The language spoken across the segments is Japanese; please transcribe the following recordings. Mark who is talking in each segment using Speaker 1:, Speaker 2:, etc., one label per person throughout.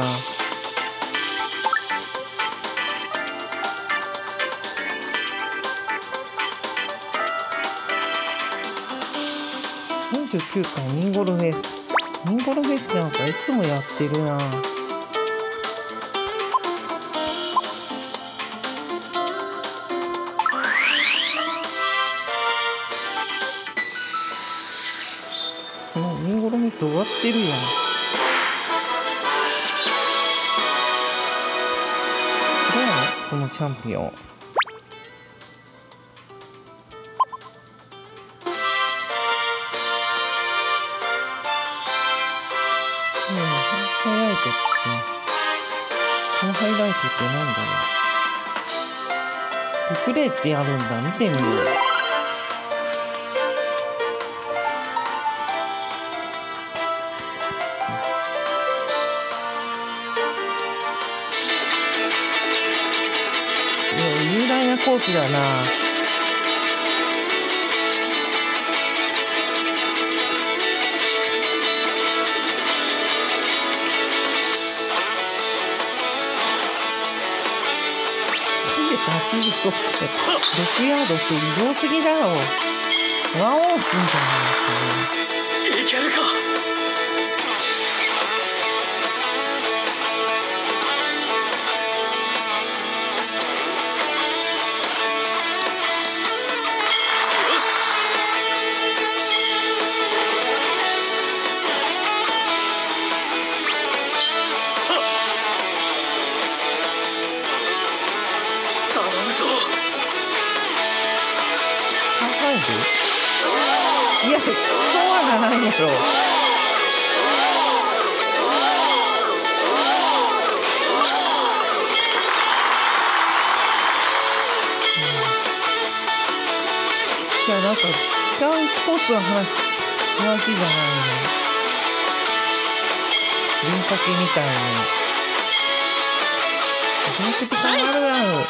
Speaker 1: か。49回ミンゴルフェス。ミンゴルフェスなんかいつもやってるな。もうミンゴルフェス終わってるやん。このチャンピオン。うんハイライトってこのハイライトってなんだろう。リプレイってやるんだ。見てみよう。大な。コースだな386 6ヤードって異常すぎだろ。ワンオンすんじゃないか
Speaker 2: いけるか？
Speaker 1: はならん。やろいやなん。か違うスポーツの話話じゃないの輪掛けみたいに全国差あるやろう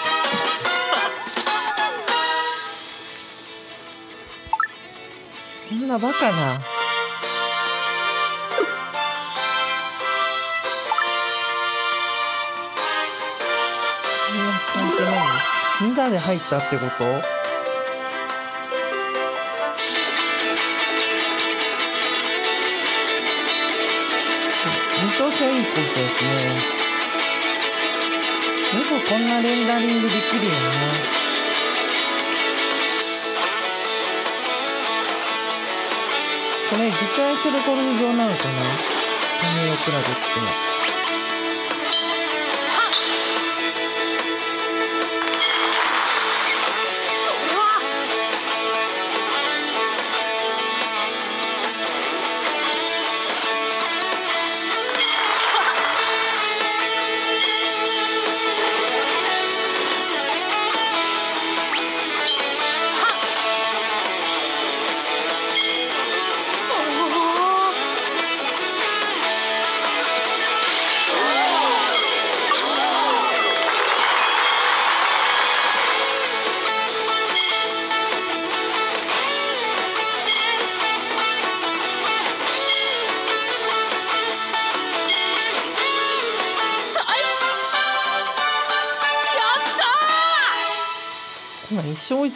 Speaker 1: そん。なバカな2打で入ったってこと？見通しはいいコースですね。よくこんなレンダリングできるよね。これ実在するゴルフ場なのかな？タミオクラブって。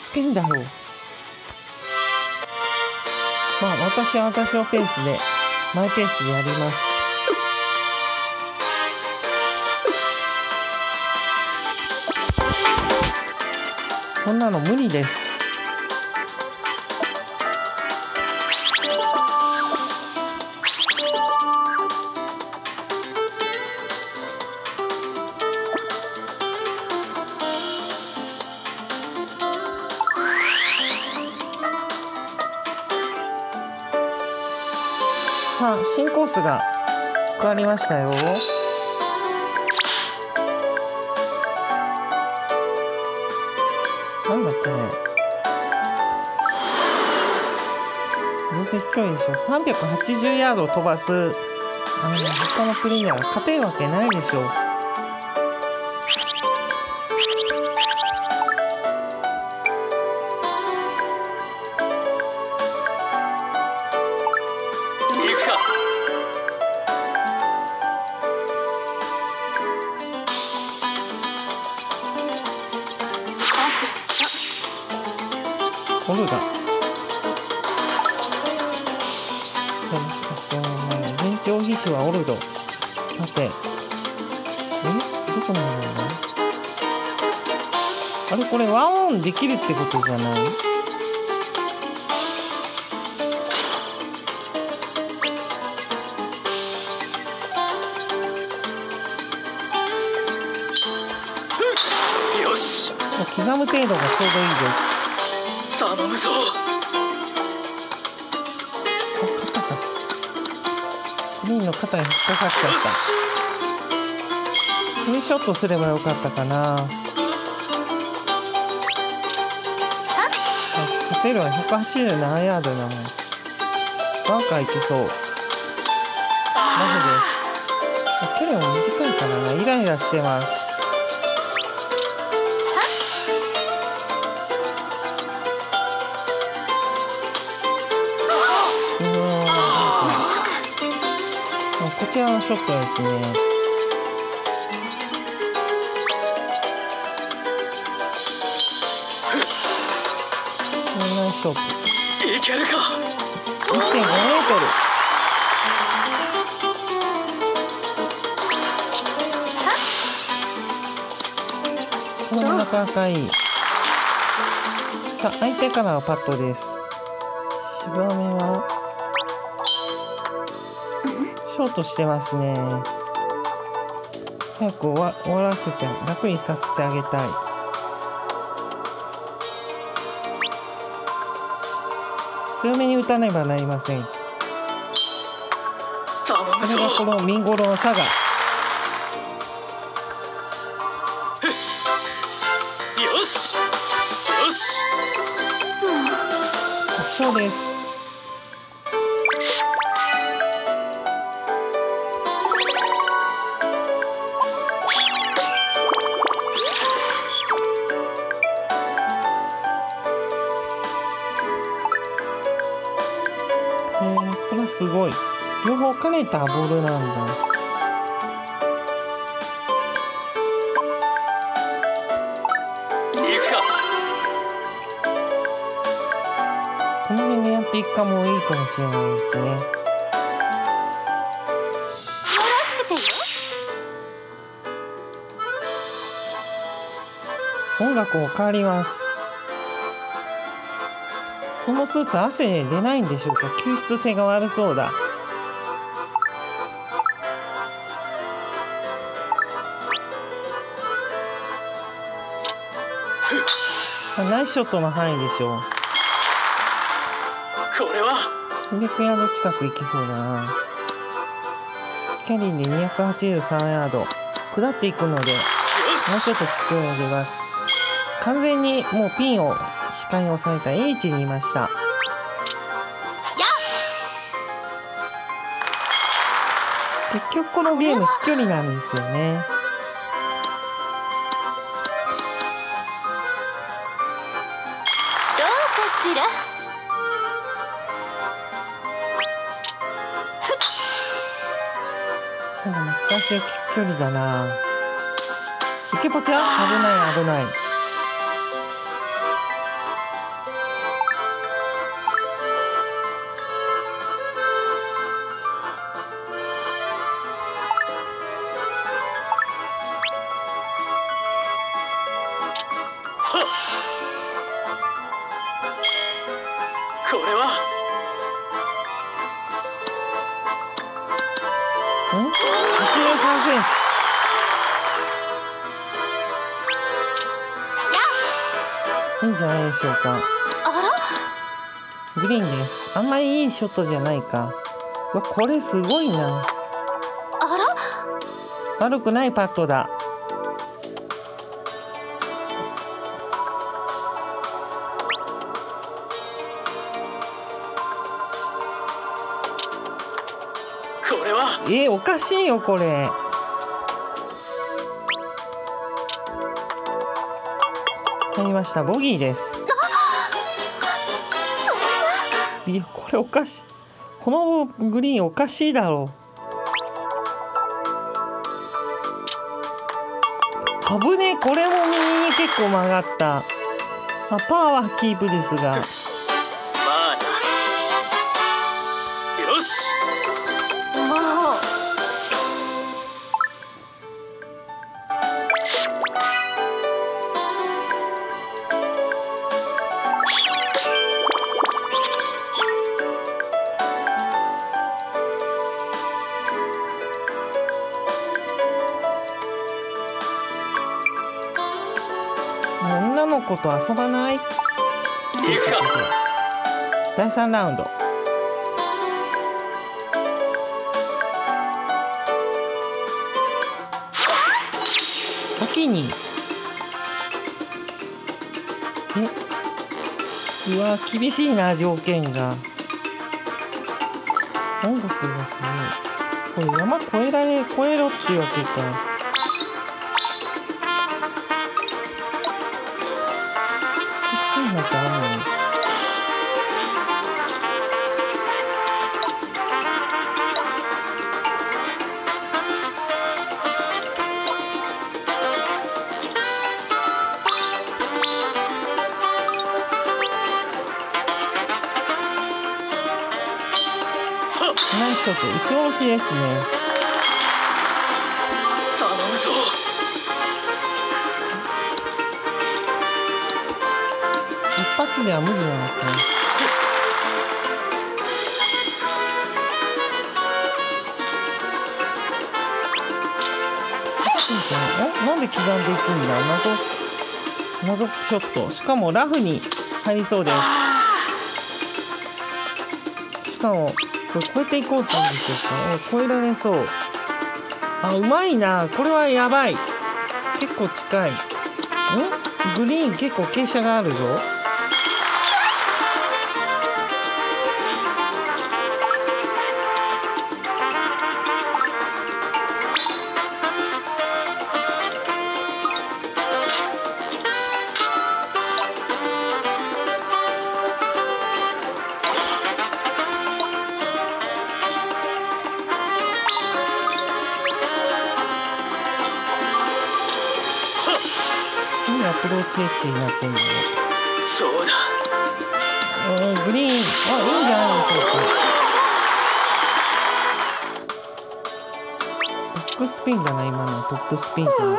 Speaker 1: つけんだろうまあ私は私のペースでマイペースでやります。こんなの無理です。新コースが変わりましたよ。なんだっけね。どうせ低いでしょ三百八十ヤードを飛ばす。あの他のプレイヤーが勝てるわけないでしょあれこれワンオンできるってことじゃない？
Speaker 2: よし。
Speaker 1: もう刻む程度がちょうどいいです。
Speaker 2: 頼むぞ。
Speaker 1: あ肩がクリーンの肩に引っかかっちゃっ
Speaker 2: た。
Speaker 1: フルショットすればよかったかなあ勝てるは187ヤードだもんバンカーいけそう。ラフです。あ距離も短いからな。イライラしてます。こちらのショットですねショット
Speaker 2: いけるか
Speaker 1: ？1.5メートル。これもなかなかいいさあ相手からはパットです芝目はショー。トしてますね早く終わ終わらせて楽にさせてあげたい強めに打たねばなりません。それがこのミンゴロの差が。
Speaker 2: よし。よし。
Speaker 1: 圧勝ですねたボールなんだ。この辺でやっていくかもいいかもしれないですね。
Speaker 3: よろしくてよ
Speaker 1: 音楽も変わります。そのスーツ汗出ないんでしょうか？吸湿性が悪そうだナイスショットの範囲でしょ。う
Speaker 2: これは。
Speaker 1: 300ヤード近く行きそうだな。キャリーで283ヤード。下っていくので
Speaker 2: よ
Speaker 1: もう
Speaker 2: し
Speaker 1: ちょっと低く上げます。完全にもうピンを視界に押さえた H にいました。結局このゲーム飛距離なんですよね距離だな。池ポチャ？危ない危ない。
Speaker 2: これは？
Speaker 1: ん？83センチいいんじゃないでしょうか。
Speaker 3: あら
Speaker 1: グリーンです。あんまりいいショットじゃないか。うわこれすごいな。
Speaker 3: あら？
Speaker 1: 悪くないパットだえー、おかしいよこれ。入りました。ボギーです。いやこれおかしい。このグリーンおかしいだろう。危ねえ。これも右に結構曲がった、まあ、パーはキープですがと遊ばない？第3ラウンド。時に。え？うわ厳しいな条件が。音楽がすごい。これ山越えられ越えろっていうわけかしですね。
Speaker 2: 頼むぞ。
Speaker 1: 一発では無理なのかおなんで刻んでいくんだ？謎。謎ショット。しかもラフに入りそうです。しかもこれ超えていこうって言うんでしょうかお超えられそう。あうまいな。これはやばい。結構近い。ん？グリーン結構傾斜があるぞ。プローチエッジになってんだろ
Speaker 2: そうだ。
Speaker 1: ううんグリーンあいいんじゃないでしょうかバックスピンだな今のトップスピンじゃな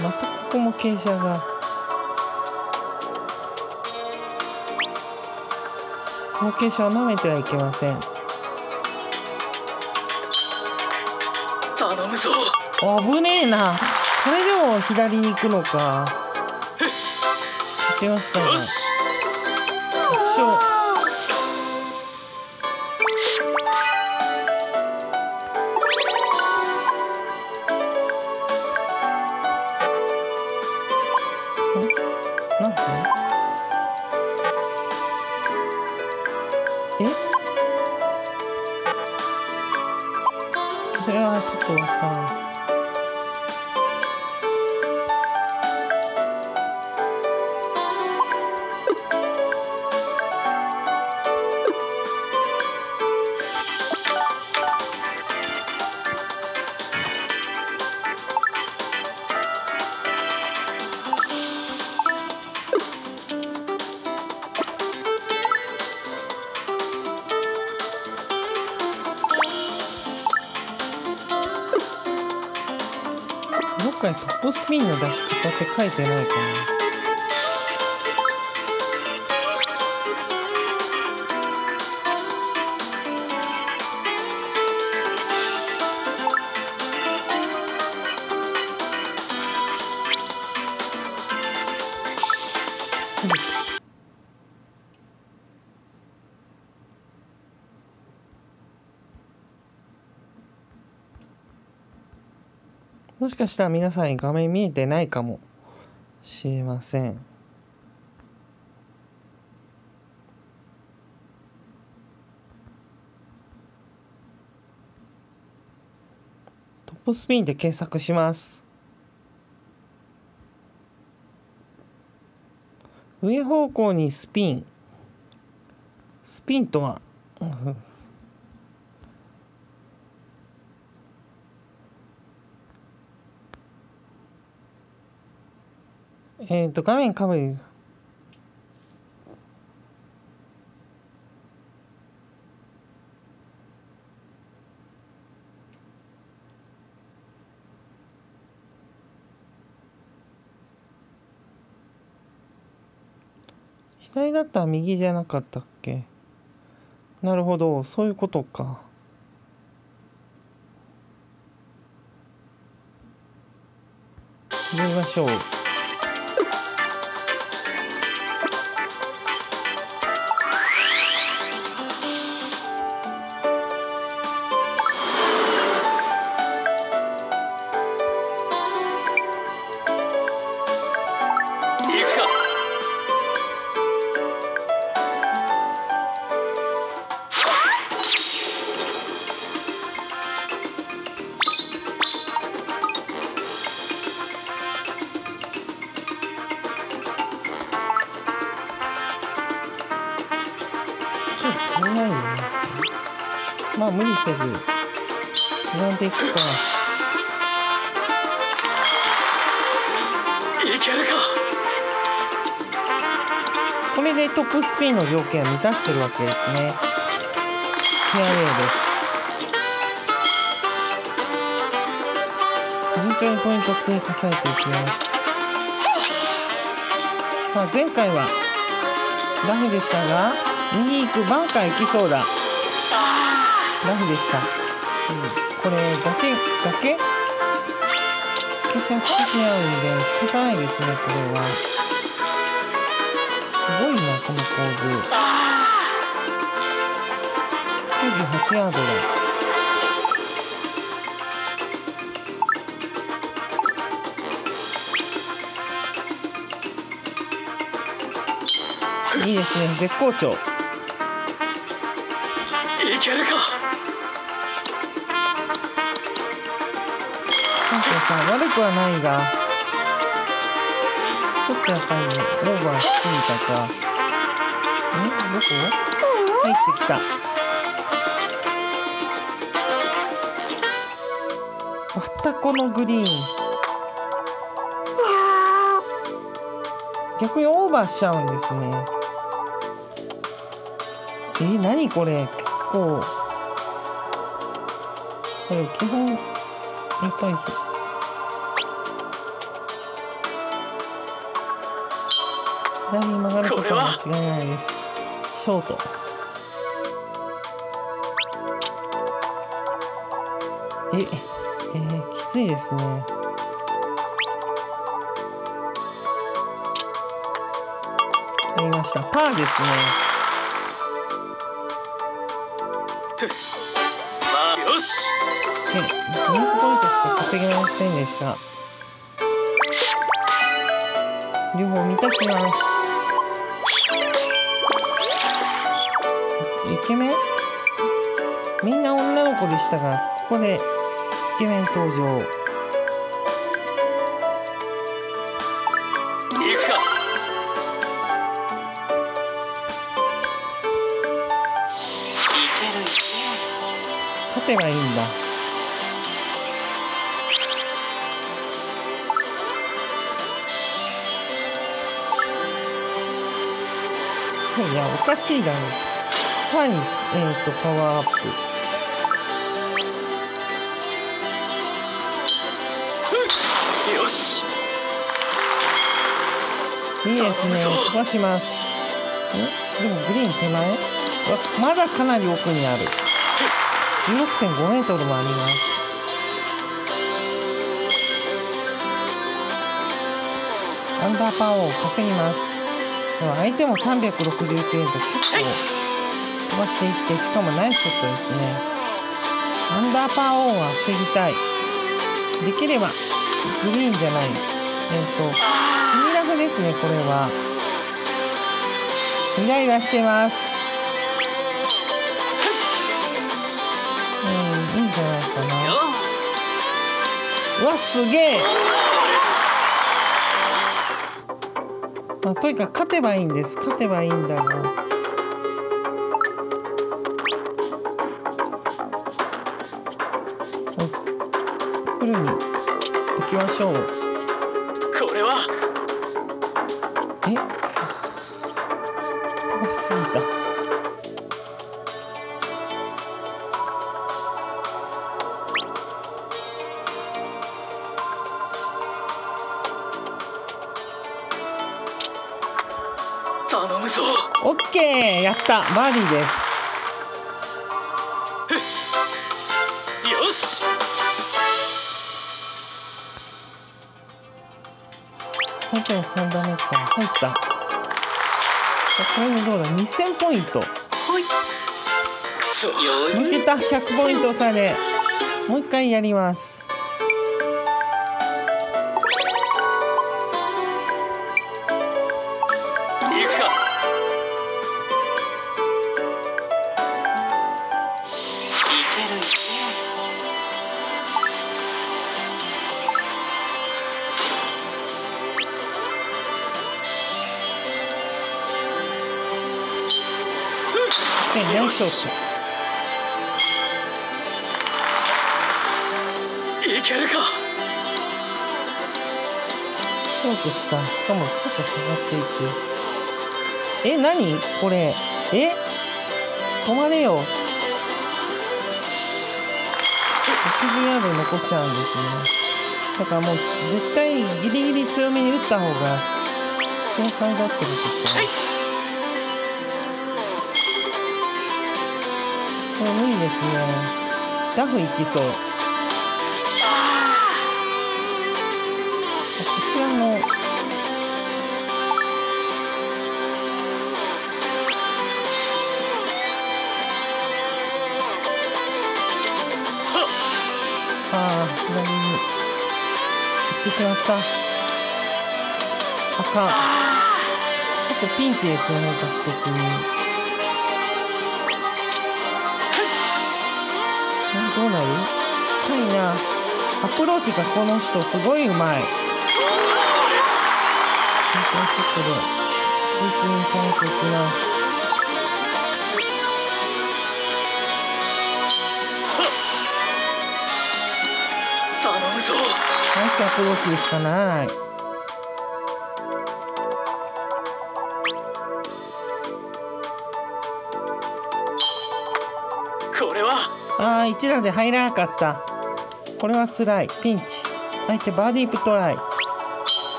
Speaker 1: またここも傾斜が。この傾斜を舐めてはいけません
Speaker 2: 頼むぞ
Speaker 1: 危ねえな。これでも左に行くのか。勝ちましたね。
Speaker 2: よし
Speaker 1: 回トップスピンの出し方って書いてないかな。かしたら皆さん画面見えてないかもしれません。トップスピンで検索します。上方向にスピン。スピンとは えっと画面かぶり。左だったら右じゃなかったっけ？なるほどそういうことか。入れましょう。これでトップスピンの条件を満たしてるわけですね。フェアウェイです。順調にポイントを積み重ねていきます。さあ前回はラフでしたが右行くバンカー行きそうだ。ラフでした、うん、これ崖崖傾斜的に合うんで仕方ないですねこれは。この構図98ヤードだいいですね絶好調
Speaker 2: いけるか。
Speaker 1: サンケイさん悪くはないがちょっとやっぱりオーバーしすぎたか。んどこ？入ってきた。またこのグリーン。逆にオーバーしちゃうんですね。えー、何これ？結構。これ基本やっぱり。左に曲がることは間違いないです。ショート。ええー、きついですね。ありました。パーですね。
Speaker 2: まあよし
Speaker 1: で、2ポイントしか稼げませんでした。両方満たします。イケメン？みんな女の子でしたが、ここでイケメン登場。勝てばいいんだ。い、いや、おかしいだろ。さらに、えっ、と、パワーアップ。
Speaker 2: よし
Speaker 1: いいですね。飛ばします。んでもグリーン手前？わまだかなり奥にある。16.5メートルもあります。アンダーパワーを稼ぎます。相手も361円と結構飛ばしていって、しかもナイスショットですね。アンダーパーオンは防ぎたい。できればグリーンじゃない。えっ、と、セミラフですね、これは。イライラしてます。うん、いいんじゃないかな。うわすげえあとにかく勝てばいいんです。勝てばいいんだがおつフルに行きましょう。
Speaker 2: これは。
Speaker 1: え？ったバーディーです。
Speaker 2: よし。
Speaker 1: 本当に3打目か入った。これでどうだ？2000ポイント。
Speaker 2: はい。
Speaker 1: 抜けた。100ポイント差でもう一回やりますでナイスショット
Speaker 2: るいけるか？
Speaker 1: ショートした。しかもちょっと下がっていく。え何？これ。え？止まれよ。60ヤード残しちゃうんですね。だからもう絶対ギリギリ強めに打った方が正解だってことか。
Speaker 2: はい
Speaker 1: これ無理ですね。ラフ行きそう。あこちらの。ああ左に行ってしまった。あかん。ちょっとピンチですね本格的に。どうなる？近いな。アプローチがこの人すごいうまい。本当にショットで確実に止めていきます。
Speaker 2: 頼むぞ。
Speaker 1: ナイスアプローチしかないああ1打で入らなかった。これは辛い。ピンチ。相手バーディートライ
Speaker 2: よ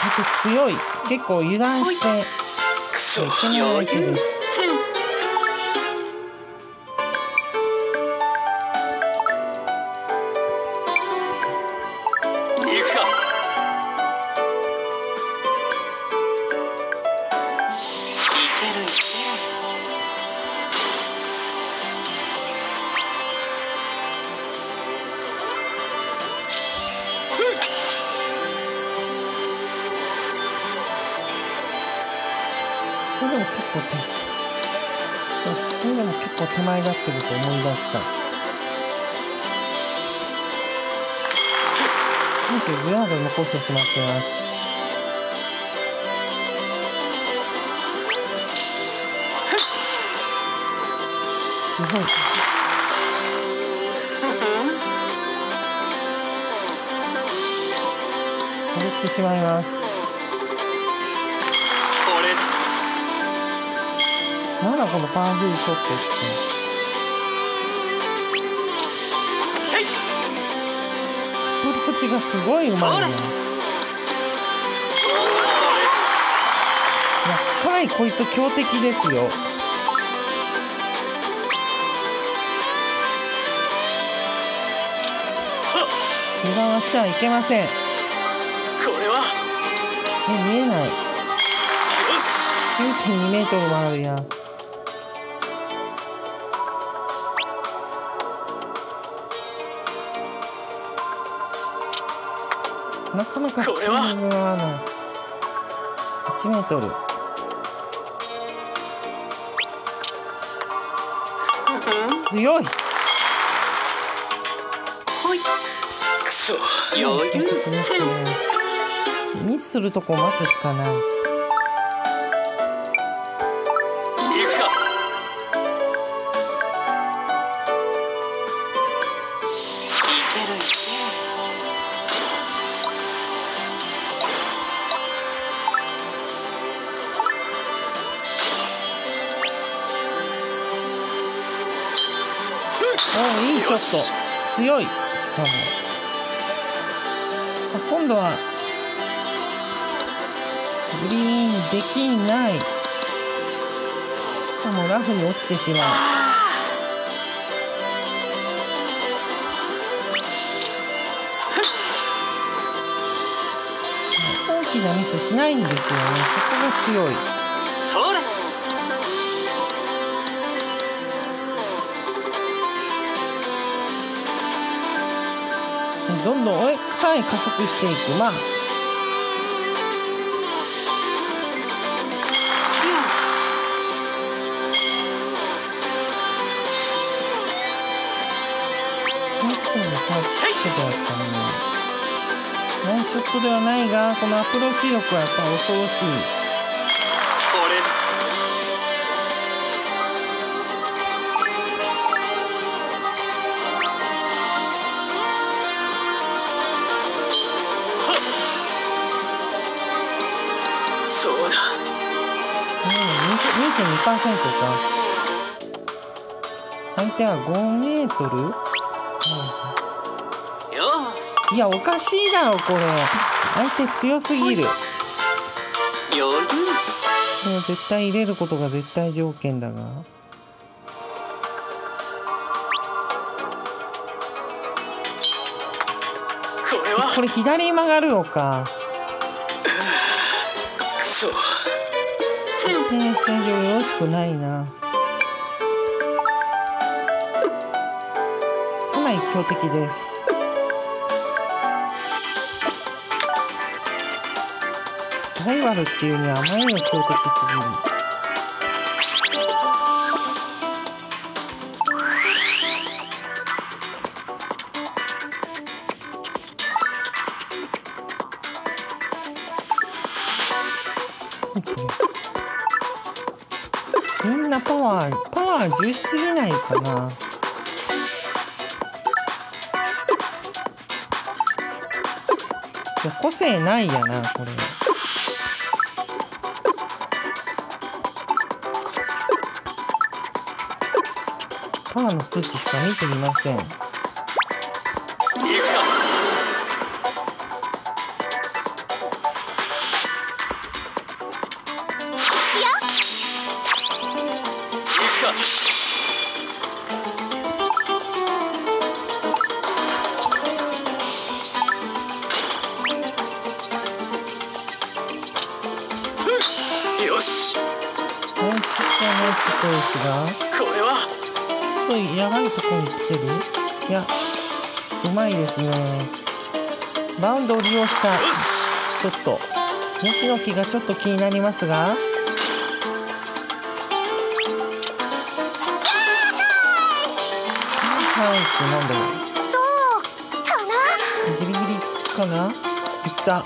Speaker 1: 相手強い。結構油断して。
Speaker 2: ーくそ
Speaker 1: いけない相手です35ヤード残してしまってます。すごい。戻ってしまいます。
Speaker 2: これ。だ
Speaker 1: なんだこのパワフルショットってアプローチがすごいうまいねいやかなりこいつ強敵ですよ。油断はしてはいけません。
Speaker 2: これは。
Speaker 1: え見えない。
Speaker 2: よし。
Speaker 1: 9.2メートルもあるやんなかなか
Speaker 2: これは。
Speaker 1: タイミングが合わない1メートル。強い。
Speaker 2: ほい。くそ。余裕
Speaker 1: ミスするとこ待つしかない。
Speaker 2: いけるいける
Speaker 1: ショット。強い。しかも。さあ今度はグリーンできない。しかもラフに落ちてしまう。大きなミスしないんですよね。そこが強いどんどんおいさらに加速していく。まあ。ですからね。ナイスショットではないがこのアプローチ力はやっぱ恐ろしい3.2%か。相手は5メートル、うん、いやおかしいだろこれ。相手強すぎる。でも絶対入れることが絶対条件だが。
Speaker 2: これ
Speaker 1: 左曲がるのか。
Speaker 2: くそ。
Speaker 1: 先生上よろしくないな。かなり強敵です。ライバルっていうにはあまりにも強敵すぎる。ワーパワー重視すぎないかな。いや個性ないやなこれ。パワーの数値しか見ていません。ところに来てる？いやうまいですね。バウンドを利用したショットヤシの木がちょっと気になりますが。はいってなんだろ
Speaker 3: どうかな？
Speaker 1: うギリギリかな？いった。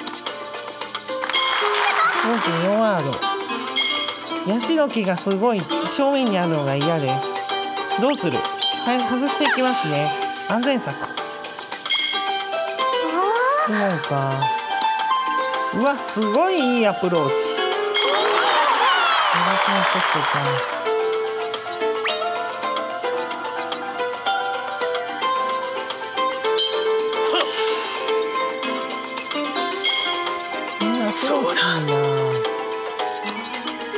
Speaker 1: 44ワードヤシの木がすごい正面にあるのが嫌です。どうする？はい外していきますね。安全策。そうか。うわすごいいいアプローチ。これだけのショットか。みんなアプローチいい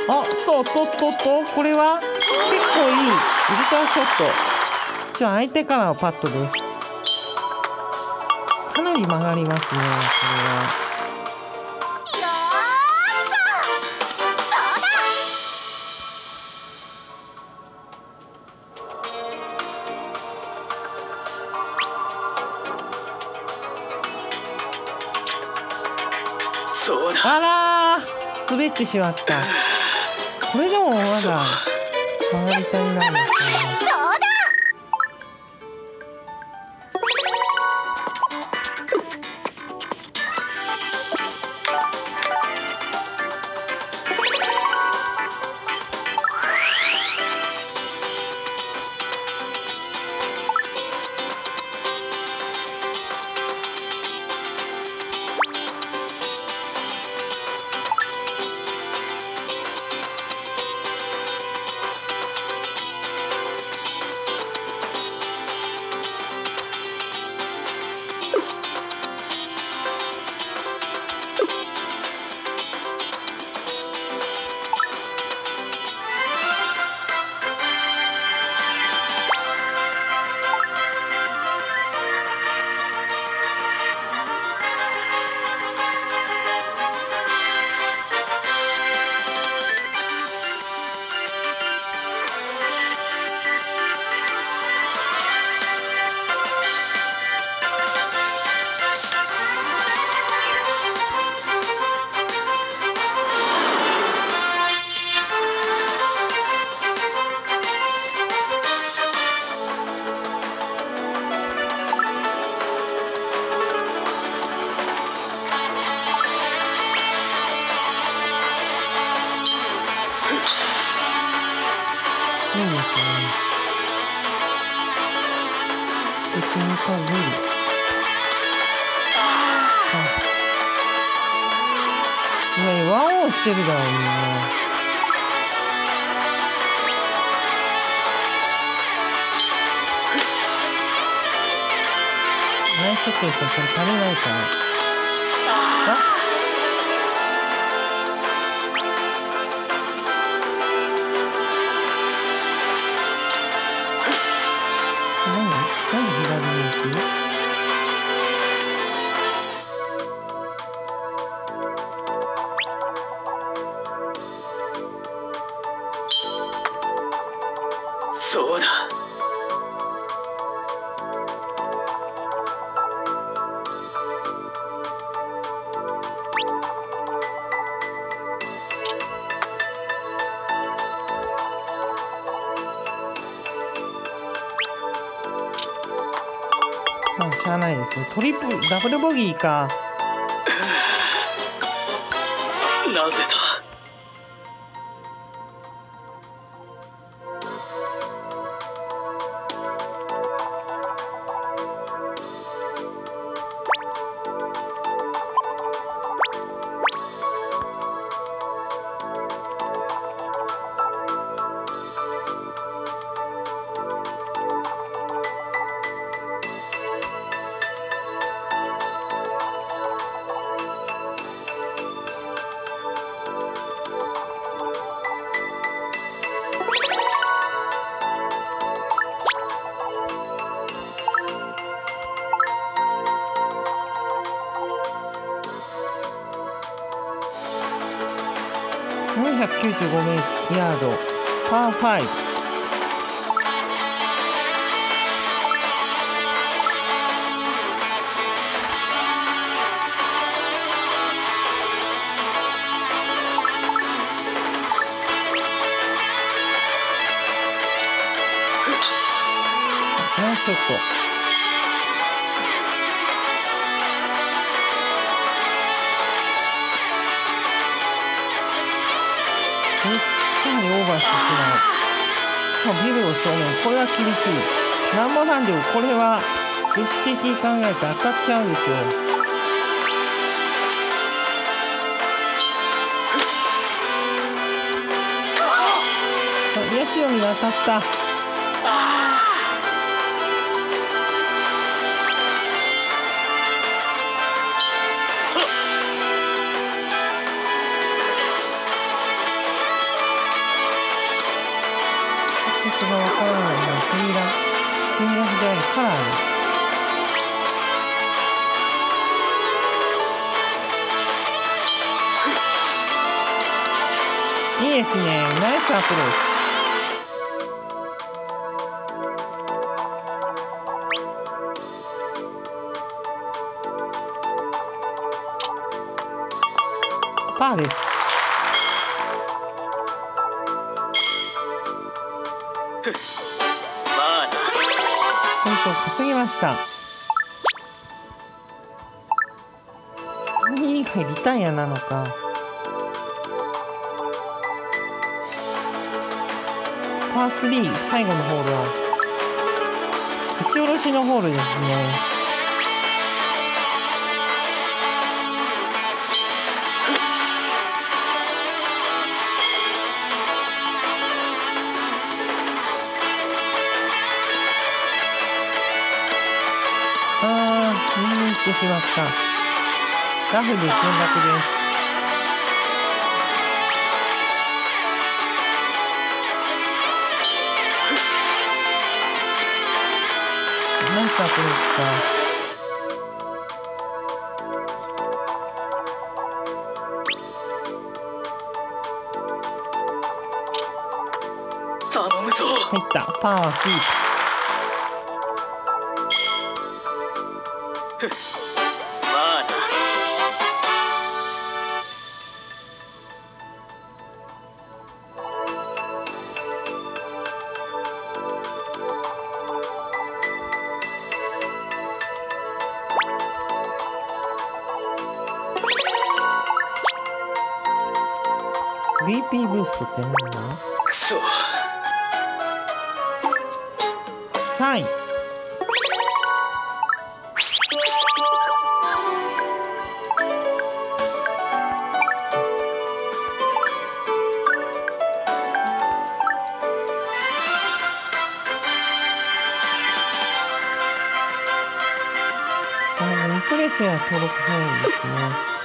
Speaker 1: な。あっとっとっとっとこれは結構いい。ウルトラショットじゃあ相手からのパットです。かなり曲がりますねこれは。あらー滑ってしまった。これでもまだ曲がり足りないのか
Speaker 3: ど
Speaker 1: いいですねうちにか無理あいやワンオンしてるだろみんなナイスショットですよこれ足りないかなトリプルダブルボギーか。ヤード。パー5でさらにオーバーしてしまう。しかもビルを正面これは厳しい。なんぼなんでもこれは女子的に考えて当たっちゃうでしょあヤシオに当たったですねナイスアプローチパーですポイント稼ぎました3人以外リタイアなのかパー3最後のホールは。打ち下ろしのホールですね。あー見に行ってしまった。ラフで見学です。ナイスアプローチか？
Speaker 4: 頼むぞ。
Speaker 1: 入った。パーはキープ BP ブーストって何だ？
Speaker 4: くそ
Speaker 1: さいあリプレイスが登録されるんですね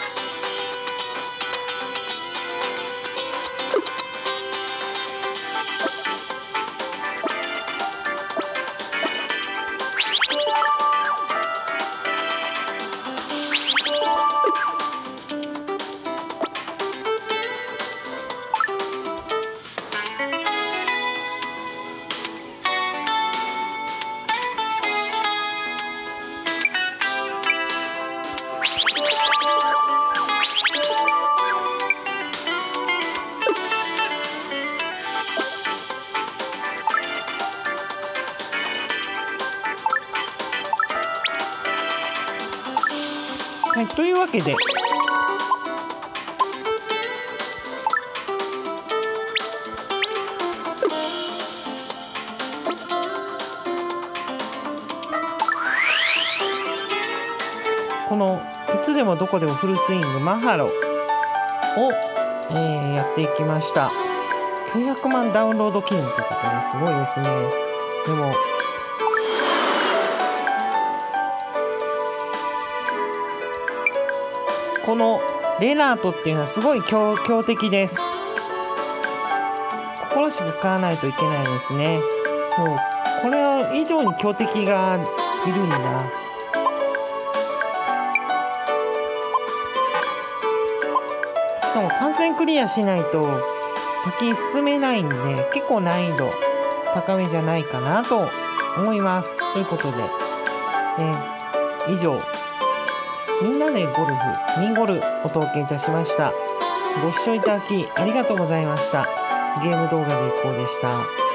Speaker 1: はいというわけで。このいつでもどこでもフルスイングマハロを、えーやっていきました。900万ダウンロード記念ということですごいですね。でもこのレナートっていうのはすごい強敵です。心しく買わないといけないですね。もうこれ以上に強敵がいるんだ。しかも完全クリアしないと先進めないんで結構難易度高めじゃないかなと思います。ということで、えー以上。みんなでゴルフミンゴルお届けいたしました。ご視聴いただきありがとうございました。ゲーム動画でいこうでした。